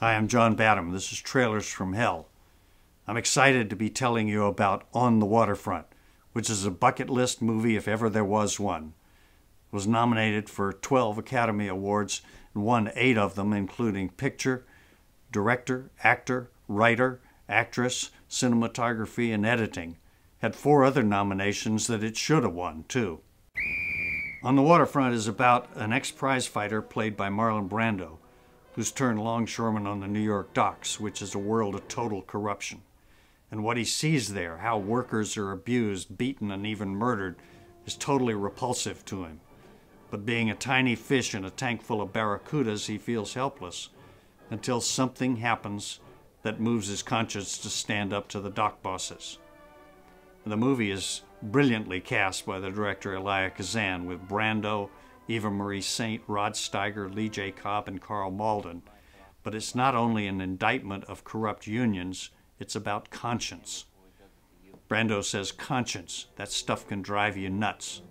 Hi, I'm John Badham. This is Trailers from Hell. I'm excited to be telling you about On the Waterfront, which is a bucket list movie if ever there was one. It was nominated for 12 Academy Awards and won eight of them, including Picture, Director, Actor, Writer, Actress, Cinematography, and Editing. Had four other nominations that it should have won, too. On the Waterfront is about an ex prize fighter played by Marlon Brando, who's turned longshoreman on the New York docks, which is a world of total corruption. And what he sees there, how workers are abused, beaten, and even murdered, is totally repulsive to him. But being a tiny fish in a tank full of barracudas, he feels helpless until something happens that moves his conscience to stand up to the dock bosses. The movie is brilliantly cast by the director Elia Kazan with Brando, Eva Marie Saint, Rod Steiger, Lee J. Cobb, and Karl Malden. But it's not only an indictment of corrupt unions, it's about conscience. Brando says, Conscience, that stuff can drive you nuts.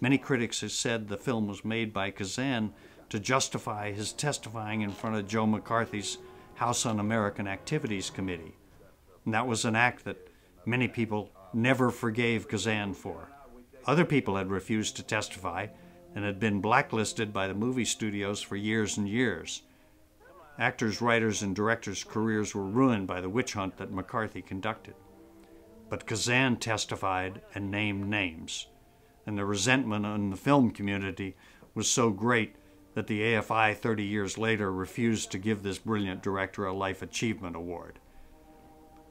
Many critics have said the film was made by Kazan to justify his testifying in front of Joe McCarthy's House Un American Activities Committee. And that was an act that many people never forgave Kazan for. Other people had refused to testify and had been blacklisted by the movie studios for years and years. Actors, writers, and directors' careers were ruined by the witch hunt that McCarthy conducted. But Kazan testified and named names, and the resentment in the film community was so great that the AFI 30 years later refused to give this brilliant director a Life Achievement Award.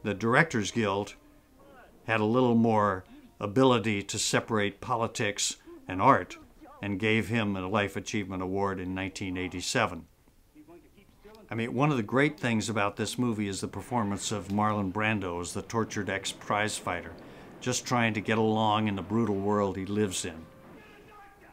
The Directors Guild had a little more ability to separate politics and art and gave him a Life Achievement Award in 1987. I mean, one of the great things about this movie is the performance of Marlon Brando as the tortured ex prize fighter, just trying to get along in the brutal world he lives in.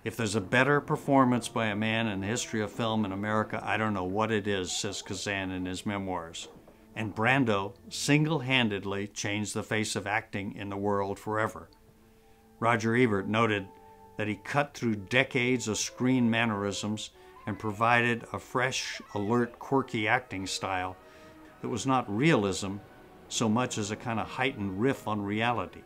If there's a better performance by a man in the history of film in America, I don't know what it is, says Kazan in his memoirs and Brando single handedly changed the face of acting in the world forever. Roger Ebert noted that he cut through decades of screen mannerisms and provided a fresh, alert, quirky acting style that was not realism so much as a kind of heightened riff on reality.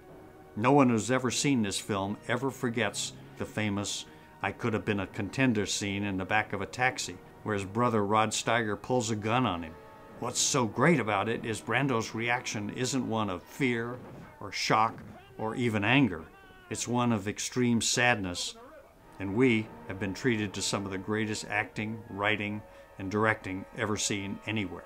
No one who's ever seen this film ever forgets the famous I could have been a contender scene in the back of a taxi, where his brother Rod Steiger pulls a gun on him. What's so great about it is Brando's reaction isn't one of fear or shock or even anger. It's one of extreme sadness, and we have been treated to some of the greatest acting, writing, and directing ever seen anywhere.